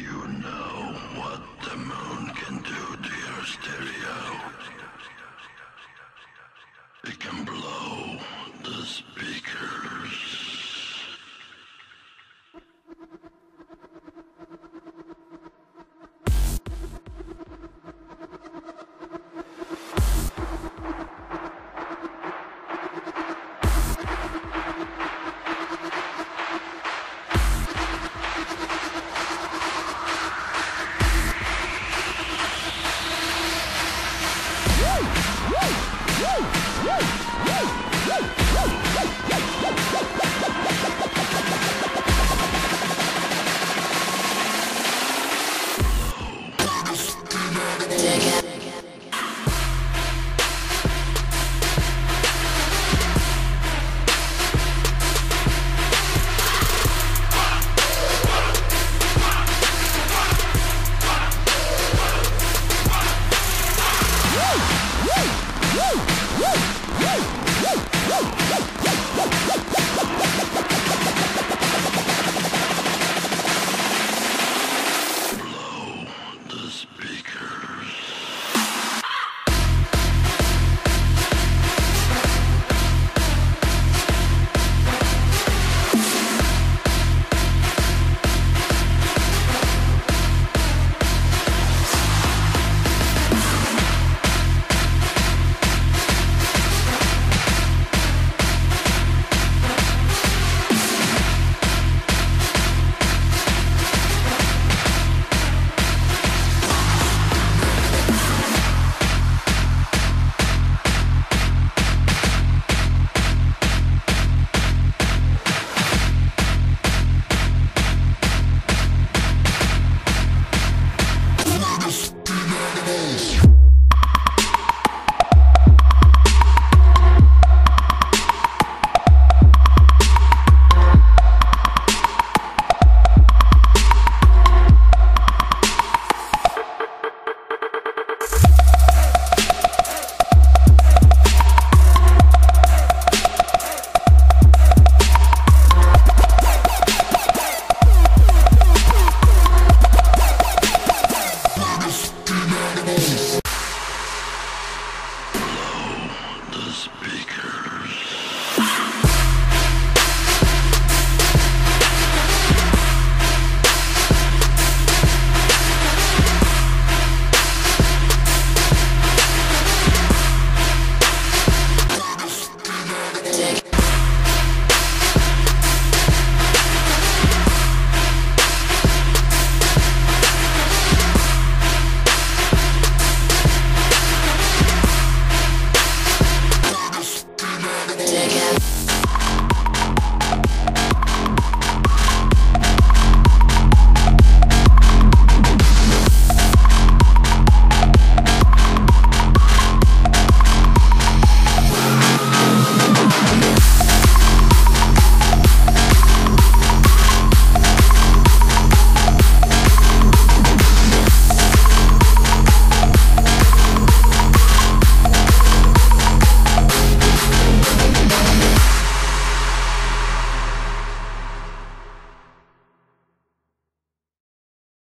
you know what the moon can do to your stereo? It can blow the speakers. Woo! Let's go. speaker.